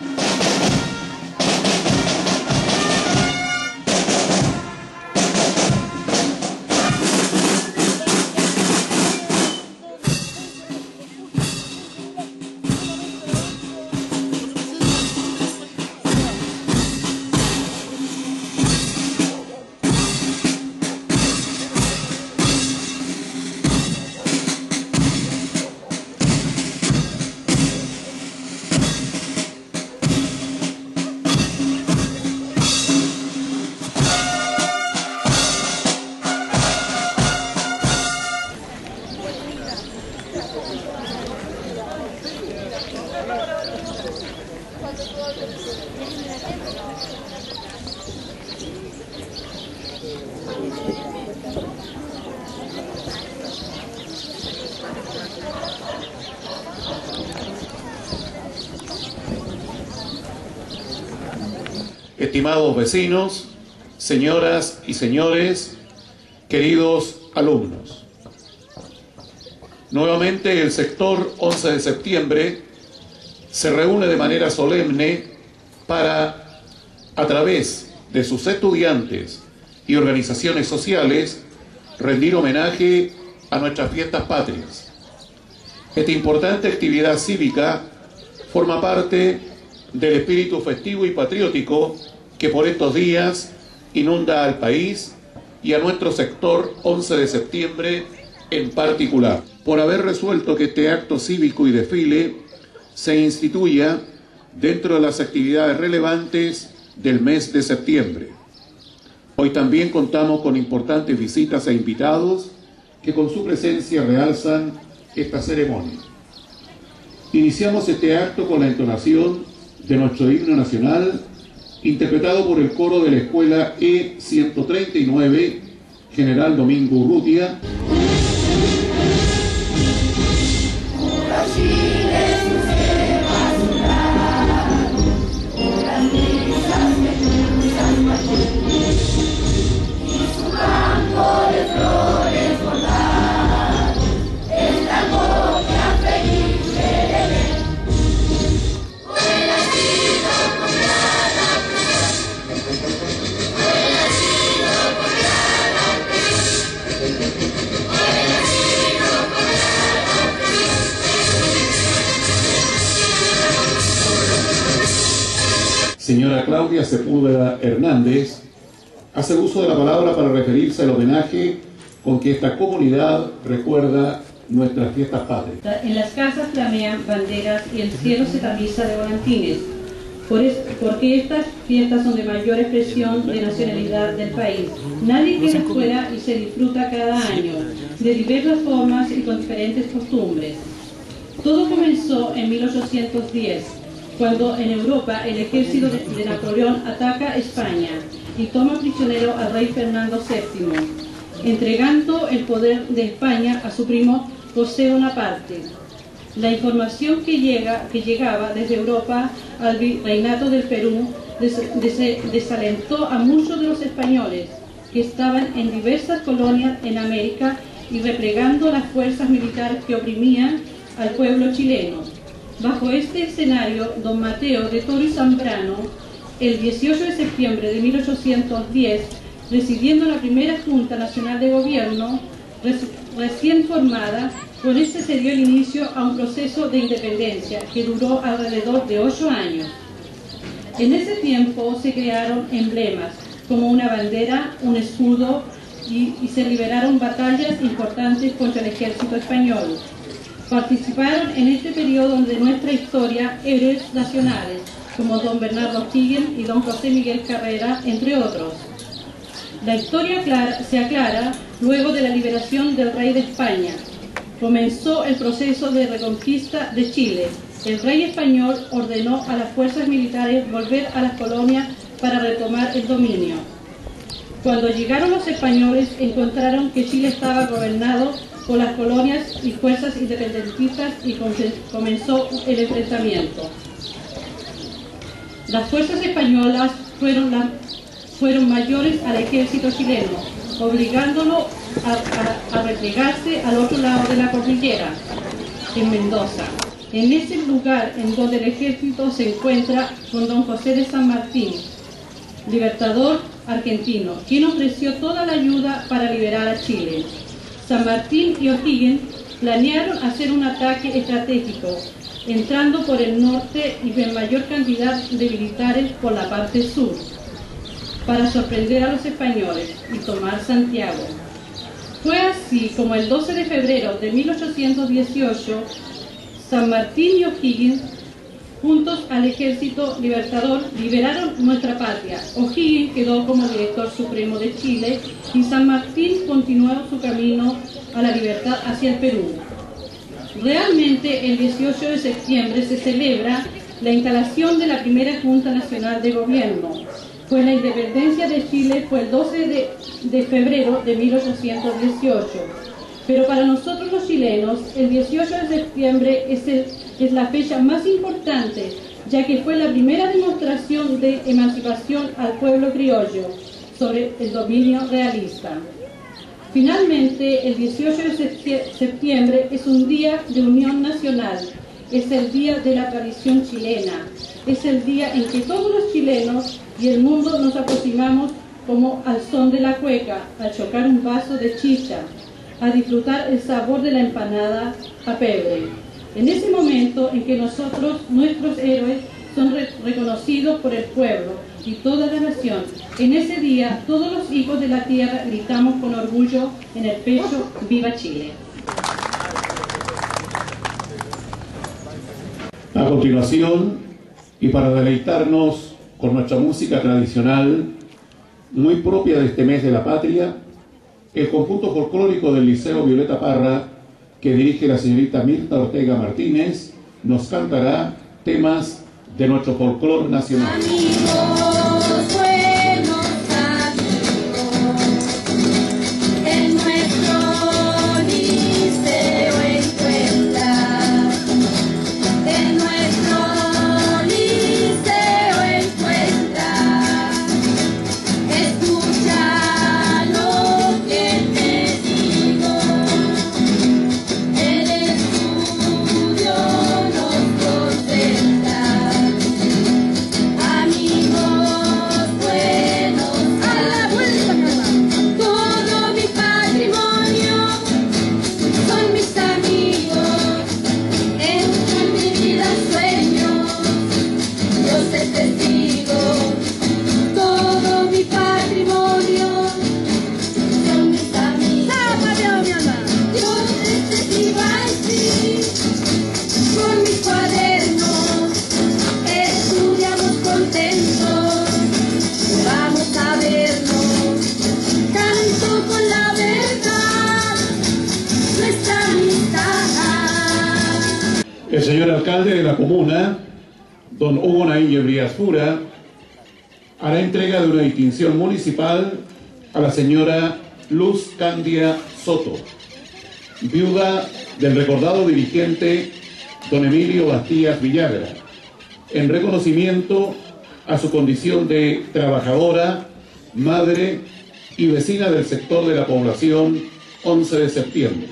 Bye. Estimados vecinos, señoras y señores, queridos alumnos. Nuevamente el sector 11 de septiembre se reúne de manera solemne para, a través de sus estudiantes y organizaciones sociales, rendir homenaje a nuestras fiestas patrias. Esta importante actividad cívica forma parte del espíritu festivo y patriótico que por estos días inunda al país y a nuestro sector 11 de septiembre en particular, por haber resuelto que este acto cívico y desfile se instituya dentro de las actividades relevantes del mes de septiembre. Hoy también contamos con importantes visitas e invitados que con su presencia realzan esta ceremonia. Iniciamos este acto con la entonación de nuestro himno nacional, interpretado por el coro de la Escuela E139, General Domingo Urrutia. Señora Claudia Sepúlveda Hernández, hace uso de la palabra para referirse al homenaje con que esta comunidad recuerda nuestras fiestas patrias. En las casas flamean banderas y el cielo se tapiza de volantines, porque estas fiestas son de mayor expresión de nacionalidad del país. Nadie queda fuera y se disfruta cada año, de diversas formas y con diferentes costumbres. Todo comenzó en 1810 cuando en Europa el ejército de Napoleón ataca España y toma prisionero al rey Fernando VII, entregando el poder de España a su primo José Bonaparte. La información que, llega, que llegaba desde Europa al reinato del Perú desalentó a muchos de los españoles que estaban en diversas colonias en América y replegando las fuerzas militares que oprimían al pueblo chileno Bajo este escenario, don Mateo de Toro y Zambrano, el 18 de septiembre de 1810, presidiendo la primera Junta Nacional de Gobierno, recién formada, con este se dio el inicio a un proceso de independencia que duró alrededor de ocho años. En ese tiempo se crearon emblemas como una bandera, un escudo y, y se liberaron batallas importantes contra el ejército español. Participaron en este periodo de nuestra historia héroes nacionales, como don Bernardo Higgins y don José Miguel Carrera, entre otros. La historia se aclara luego de la liberación del rey de España. Comenzó el proceso de reconquista de Chile. El rey español ordenó a las fuerzas militares volver a las colonias para retomar el dominio. Cuando llegaron los españoles encontraron que Chile estaba gobernado con las colonias y fuerzas independentistas y comenzó el enfrentamiento. Las fuerzas españolas fueron, fueron mayores al ejército chileno, obligándolo a, a, replegarse al otro lado de la cordillera, en Mendoza. en ese lugar en donde el ejército se encuentra con don José de San Martín, libertador argentino, quien ofreció toda la ayuda para liberar a Chile. San Martín y O'Higgins planearon hacer un ataque estratégico, entrando por el norte y con mayor cantidad de militares por la parte sur, para sorprender a los españoles y tomar Santiago. Fue así como el 12 de febrero de 1818 San Martín y O'Higgins, juntos al ejército libertador, liberaron nuestra patria. O'Higgins quedó como director supremo de Chile y San Martín continuó su camino a la libertad hacia el Perú. Realmente el 18 de septiembre se celebra la instalación de la primera Junta Nacional de Gobierno, pues la independencia de Chile fue el 12 de, de febrero de 1818 pero para nosotros los chilenos, el 18 de septiembre es, es la fecha más importante, ya que fue la primera demostración de emancipación al pueblo criollo sobre el dominio realista. Finalmente, el 18 de septiembre es un día de unión nacional, es el día de la tradición chilena, es el día en que todos los chilenos y el mundo nos aproximamos como al son de la cueca, al chocar un vaso de chicha, a disfrutar el sabor de la empanada a pebre. En ese momento en que nosotros, nuestros héroes, son reconocidos por el pueblo y toda la nación, en ese día todos los hijos de la tierra gritamos con orgullo en el pecho, ¡Viva Chile! A continuación, y para deleitarnos con nuestra música tradicional, muy propia de este mes de la patria, el conjunto folclórico del Liceo Violeta Parra, que dirige la señorita Mirta Ortega Martínez, nos cantará temas de nuestro folclor nacional. Hugo Naín Briasfura, hará entrega de una distinción municipal a la señora Luz Candia Soto, viuda del recordado dirigente don Emilio Bastías Villagra, en reconocimiento a su condición de trabajadora, madre y vecina del sector de la población 11 de septiembre.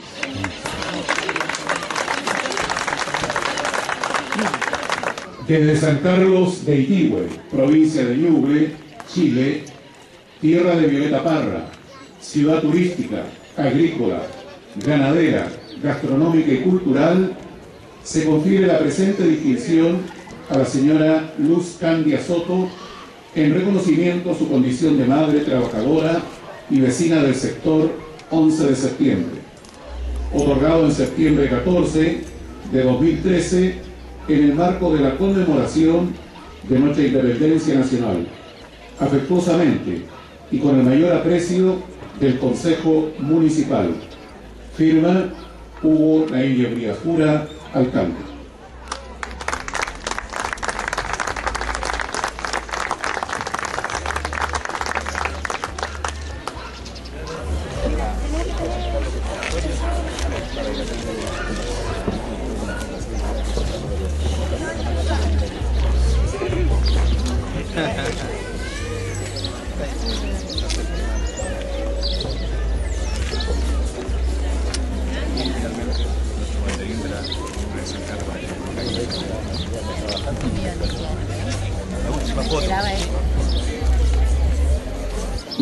Desde San Carlos de Itigüe, provincia de Ñuble, Chile, tierra de Violeta Parra, ciudad turística, agrícola, ganadera, gastronómica y cultural, se confiere la presente distinción a la señora Luz Candia Soto en reconocimiento a su condición de madre trabajadora y vecina del sector 11 de septiembre, otorgado en septiembre 14 de 2013 en el marco de la conmemoración de nuestra independencia nacional, afectuosamente y con el mayor aprecio del Consejo Municipal. Firma Hugo Naillo Briasura, alcalde.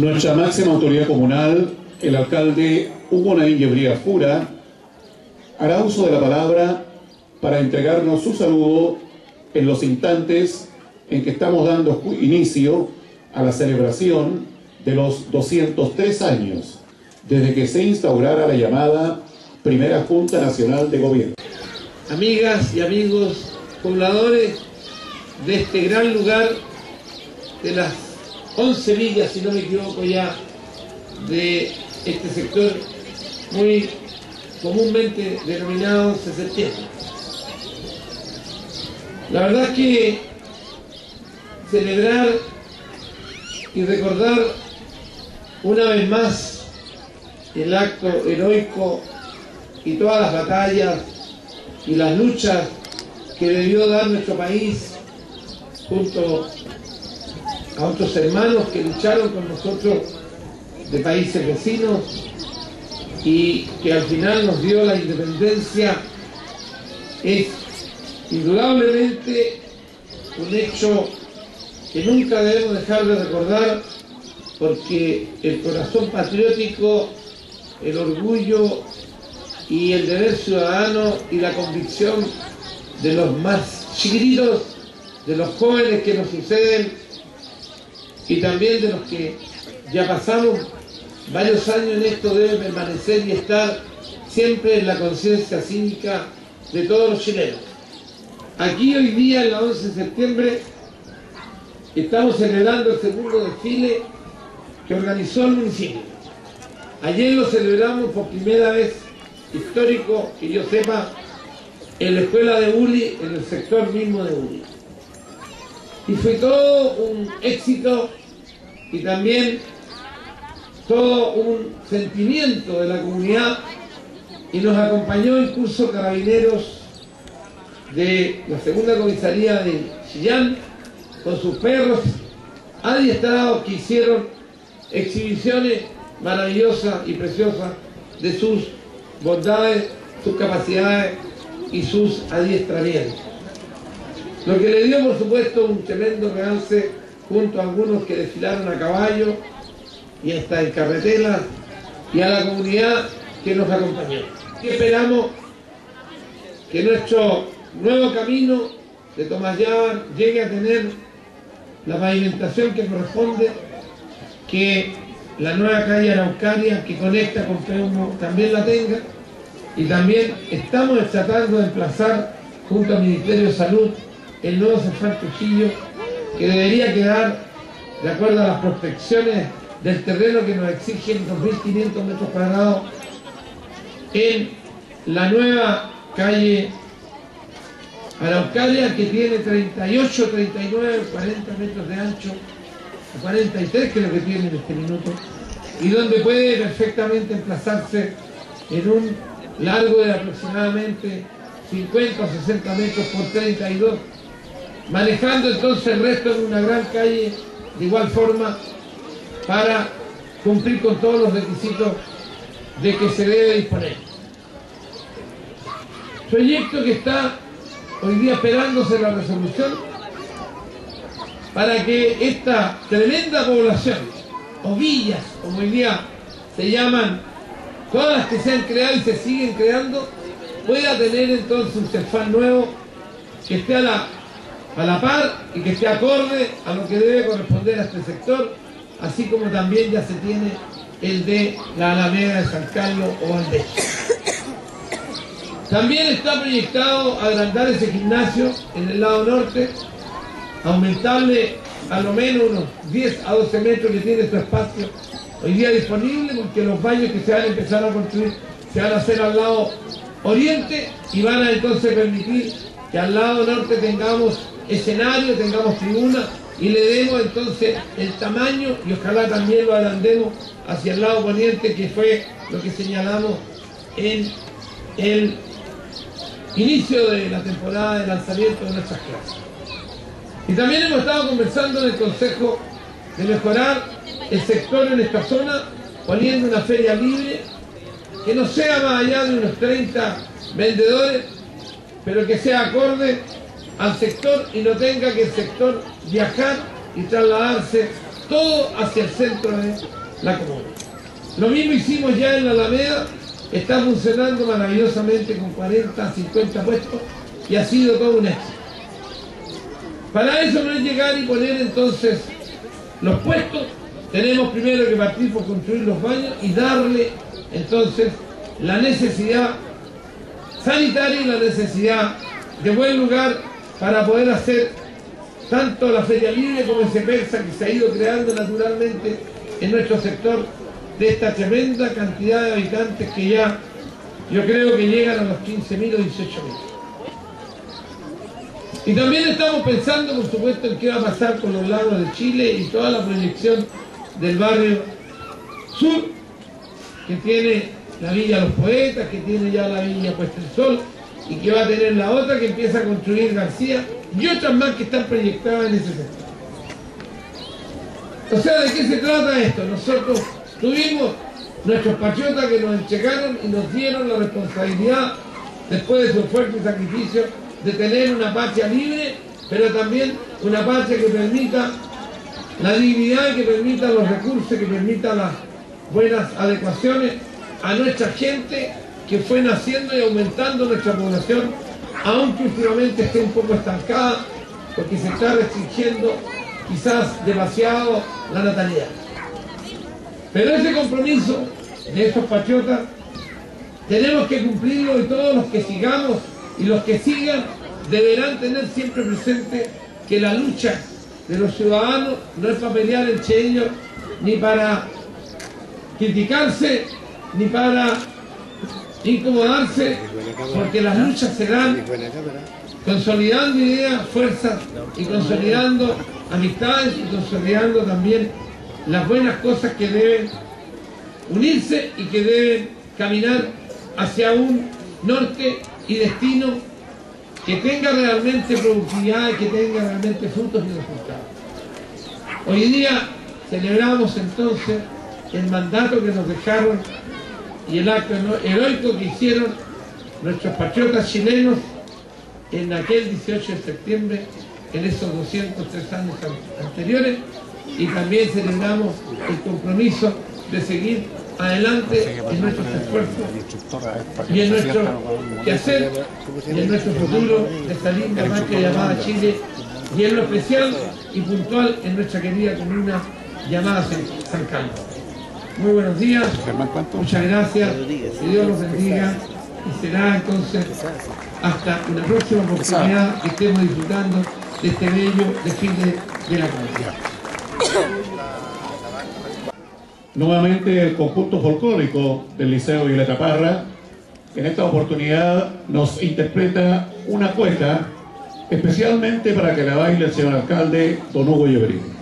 Nuestra máxima autoridad comunal, el alcalde Hugo Naín Yebría Jura, hará uso de la palabra para entregarnos su saludo en los instantes en que estamos dando inicio a la celebración de los 203 años desde que se instaurara la llamada Primera Junta Nacional de Gobierno. Amigas y amigos pobladores de este gran lugar, de las 11 villas, si no me equivoco ya, de este sector muy comúnmente denominado septiembre. La verdad es que celebrar y recordar una vez más el acto heroico y todas las batallas y las luchas que debió dar nuestro país junto a otros hermanos que lucharon con nosotros de países vecinos y que al final nos dio la independencia es indudablemente un hecho que nunca debemos dejar de recordar porque el corazón patriótico, el orgullo y el deber ciudadano y la convicción de los más chiquititos, de los jóvenes que nos suceden y también de los que ya pasamos varios años en esto debe permanecer y estar siempre en la conciencia cívica de todos los chilenos. Aquí hoy día, el 11 de septiembre, estamos celebrando el segundo desfile que organizó el municipio. Ayer lo celebramos por primera vez histórico, que yo sepa, en la escuela de Uli, en el sector mismo de Uli. Y fue todo un éxito y también todo un sentimiento de la comunidad y nos acompañó incluso carabineros de la segunda comisaría de Chillán con sus perros adiestrados que hicieron exhibiciones maravillosas y preciosas de sus bondades, sus capacidades y sus adiestramientos. Lo que le dio, por supuesto, un tremendo realce junto a algunos que desfilaron a caballo y hasta en carretela y a la comunidad que nos acompañó. Esperamos que nuestro nuevo camino de Tomás Llava llegue a tener la pavimentación que corresponde, que la nueva calle Araucaria que conecta con Peumo también la tenga y también estamos tratando de emplazar junto al Ministerio de Salud el nuevo Cefal Trujillo que debería quedar de acuerdo a las prospecciones del terreno que nos exigen 2.500 metros cuadrados en la nueva calle Araucaria que tiene 38, 39, 40 metros de ancho, 43 creo que tiene en este minuto, y donde puede perfectamente emplazarse en un largo de aproximadamente 50 o 60 metros por 32, manejando entonces el resto en una gran calle de igual forma para cumplir con todos los requisitos de que se debe disponer. Proyecto que está hoy día esperándose la resolución para que esta tremenda población, o villas, como hoy día se llaman, todas las que se han creado y se siguen creando, pueda tener entonces un CEFAN nuevo que esté a la, a la par y que esté acorde a lo que debe corresponder a este sector, así como también ya se tiene el de la Alameda de San Carlos o Andes. También está proyectado agrandar ese gimnasio en el lado norte, aumentarle a lo menos unos 10 a 12 metros que tiene su espacio hoy día disponible porque los baños que se van a empezar a construir se van a hacer al lado oriente y van a entonces permitir que al lado norte tengamos escenario, tengamos tribuna y le demos entonces el tamaño y ojalá también lo agrandemos hacia el lado poniente que fue lo que señalamos en el inicio de la temporada de lanzamiento de nuestras clases. Y también hemos estado conversando en el Consejo de mejorar el sector en esta zona, poniendo una feria libre, que no sea más allá de unos 30 vendedores, pero que sea acorde al sector y no tenga que el sector viajar y trasladarse todo hacia el centro de la comuna. Lo mismo hicimos ya en la Alameda, está funcionando maravillosamente con 40, 50 puestos y ha sido todo un éxito. Para eso no es llegar y poner entonces los puestos, tenemos primero que partir por construir los baños y darle entonces la necesidad sanitaria y la necesidad de buen lugar para poder hacer tanto la feria libre como ese PERSA que se ha ido creando naturalmente en nuestro sector de esta tremenda cantidad de habitantes que ya yo creo que llegan a los 15.000 o 18.000. Y también estamos pensando, por supuesto, en qué va a pasar con los lagos de Chile y toda la proyección del barrio sur, que tiene la Villa Los Poetas, que tiene ya la Villa Puesta el Sol, y que va a tener la otra que empieza a construir García, y otras más que están proyectadas en ese sector. O sea, ¿de qué se trata esto? Nosotros tuvimos nuestros patriotas que nos entregaron y nos dieron la responsabilidad, después de su fuerte sacrificio, de tener una patria libre, pero también una patria que permita la dignidad, que permita los recursos, que permita las buenas adecuaciones a nuestra gente que fue naciendo y aumentando nuestra población, aunque últimamente esté un poco estancada, porque se está restringiendo quizás demasiado la natalidad. Pero ese compromiso de estos patriotas tenemos que cumplirlo y todos los que sigamos y los que sigan deberán tener siempre presente que la lucha de los ciudadanos no es para pelear entre ellos, ni para criticarse, ni para incomodarse, porque las luchas se dan consolidando ideas, fuerzas y consolidando amistades y consolidando también las buenas cosas que deben unirse y que deben caminar hacia un norte y destino que tenga realmente productividad y que tenga realmente frutos y resultados. Hoy día celebramos entonces el mandato que nos dejaron y el acto heroico que hicieron nuestros patriotas chilenos en aquel 18 de septiembre, en esos 203 años anteriores, y también celebramos el compromiso de seguir adelante en nuestros esfuerzos y en nuestro quehacer y en nuestro futuro de esta linda marca llamada Chile y en lo especial y puntual en nuestra querida comuna llamada San Carlos. Muy buenos días, muchas gracias, que Dios los bendiga y será entonces hasta una próxima oportunidad que estemos disfrutando de este bello desfile de la comunidad. Nuevamente el conjunto folclórico del Liceo Violeta Parra en esta oportunidad nos interpreta una cueca especialmente para que la baile el señor alcalde Don Hugo Lleverín.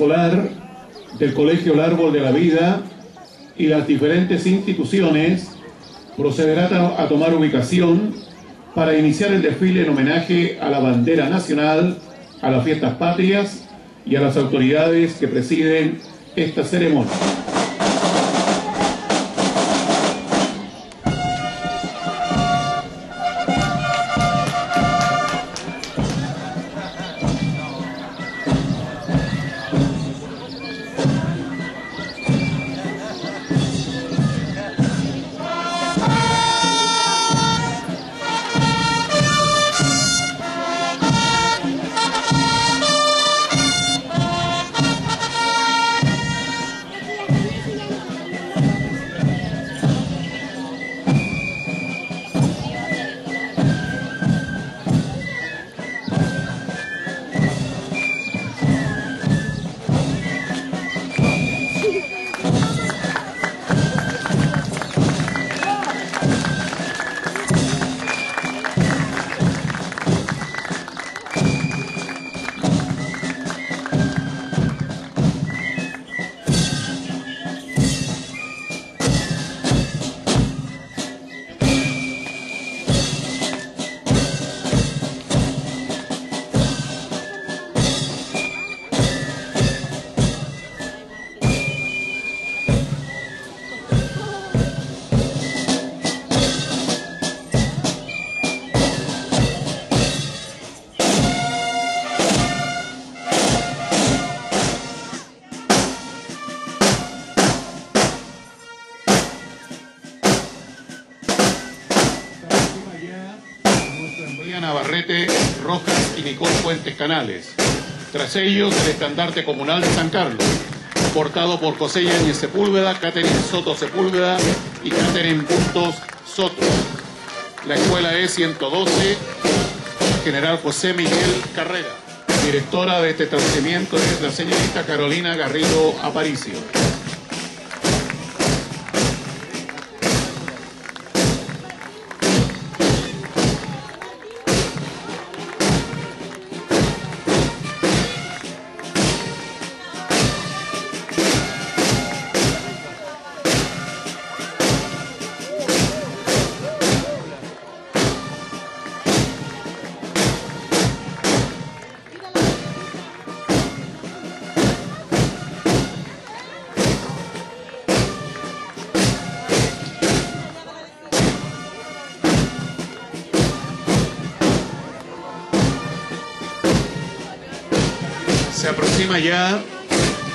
Escolar del Colegio El Árbol de la Vida y las diferentes instituciones procederán a a tomar ubicación para iniciar el desfile en homenaje a la bandera nacional, a las fiestas patrias y a las autoridades que presiden esta ceremonia. Canales. Tras ellos, el estandarte comunal de San Carlos, portado por José Yáñez Sepúlveda, Catherine Soto Sepúlveda y Catherine Puntos Soto. La escuela es 112, General José Miguel Carrera. Directora de este establecimiento es la señorita Carolina Garrido Aparicio. Aproxima ya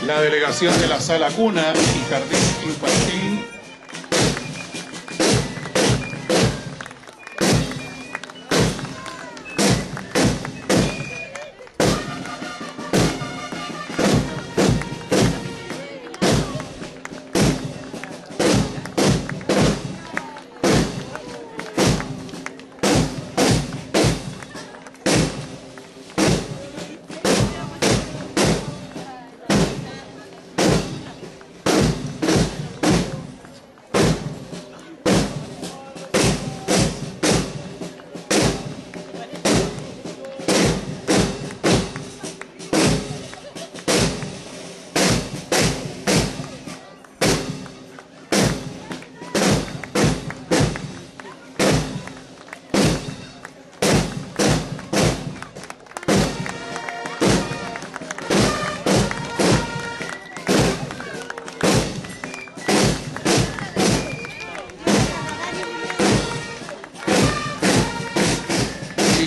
la delegación de la sala cuna y jardín infantil.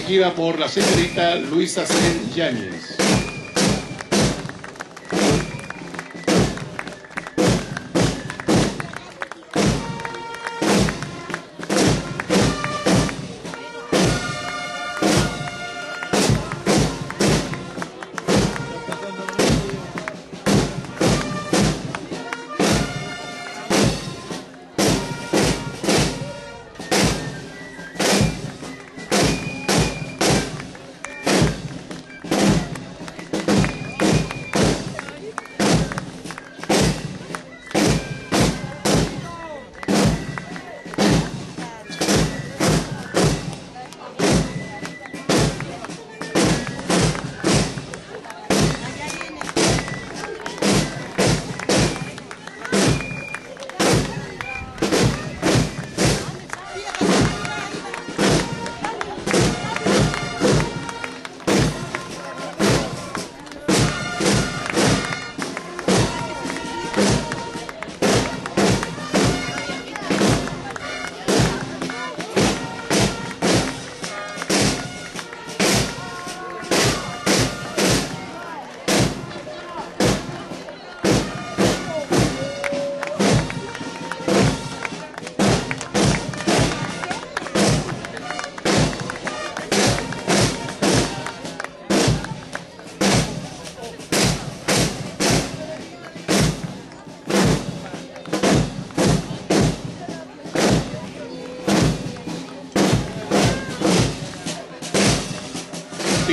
Dirigida por la señorita Luisa Sen Yáñez.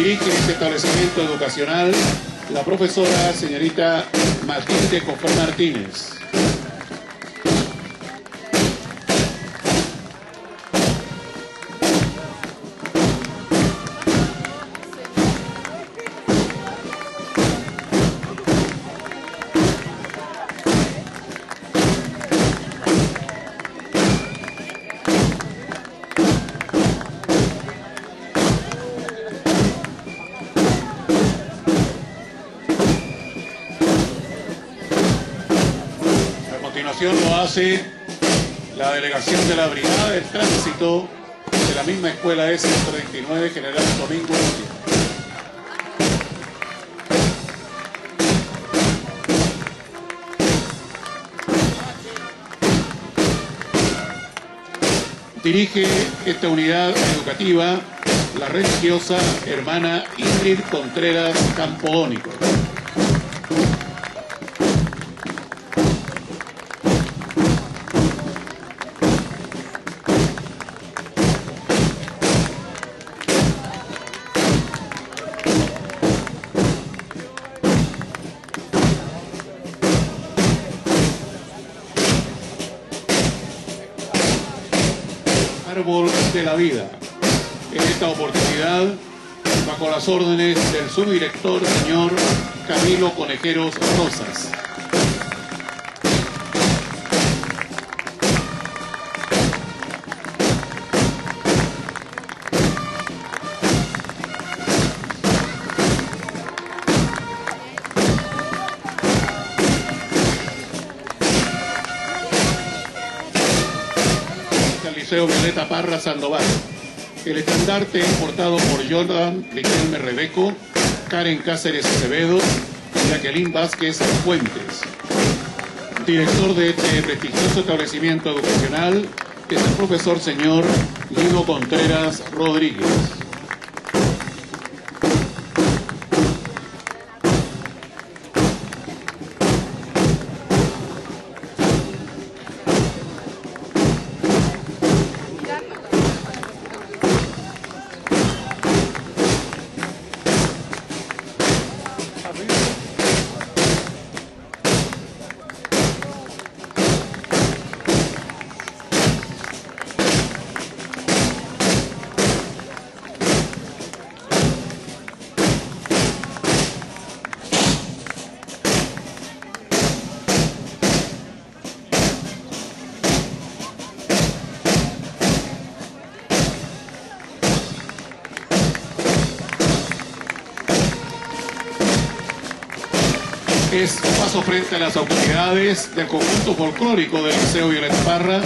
Dirige este establecimiento educacional la profesora señorita Matilde Cofón Martínez. Lo hace la delegación de la Brigada del Tránsito de la misma escuela S-129 General Domingo. Dirige esta unidad educativa la religiosa hermana Ingrid Contreras Campodónico. Árbol de la vida. En esta oportunidad, bajo las órdenes del subdirector señor Camilo Conejeros Rosas. Liceo Violeta Parra Sandoval. El estandarte es portado por Jordan Riquelme Rebeco, Karen Cáceres Acevedo y Jacqueline Vázquez Fuentes. Director de este prestigioso establecimiento educacional es el profesor señor Guido Contreras Rodríguez. Es paso frente a las autoridades del conjunto folclórico del Liceo Violeta Parra,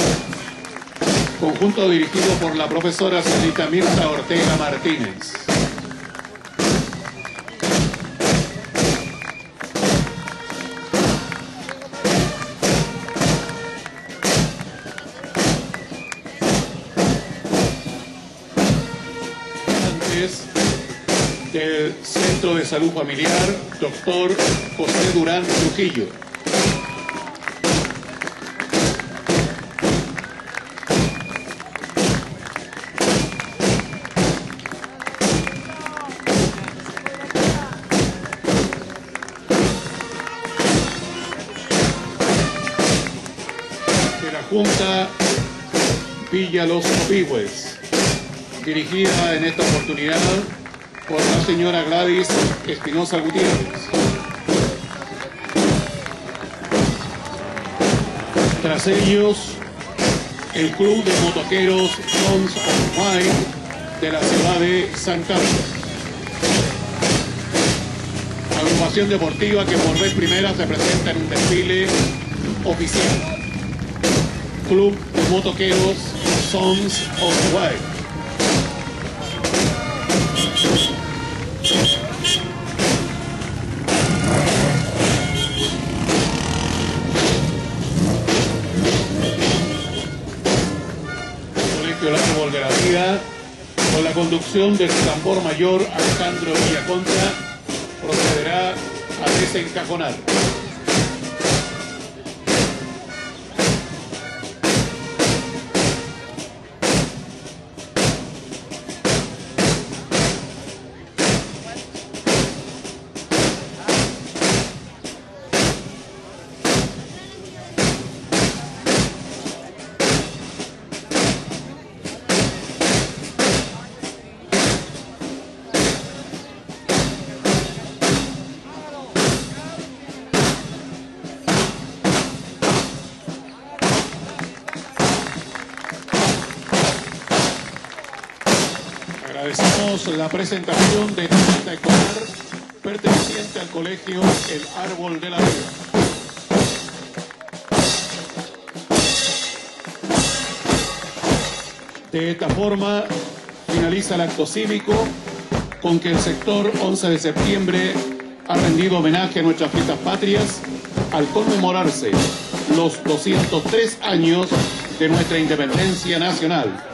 conjunto dirigido por la profesora señorita Mirta Ortega Martínez. Salud Familiar, doctor José Durán Trujillo. De la Junta Villa Los Pigües, dirigida en esta oportunidad por la señora Gladys Espinosa Gutiérrez. Tras ellos, el Club de Motoqueros Sons of Wine de la ciudad de San Carlos. Agrupación deportiva que por vez primera se presenta en un desfile oficial. Club de Motoqueros Sons of Wine. Conducción del tambor mayor Alejandro Villacontra, procederá a desencajonar. La presentación de esta escolar perteneciente al colegio El Árbol de la Vida. De esta forma finaliza el acto cívico con que el sector 11 de septiembre ha rendido homenaje a nuestras fiestas patrias al conmemorarse los 203 años de nuestra independencia nacional.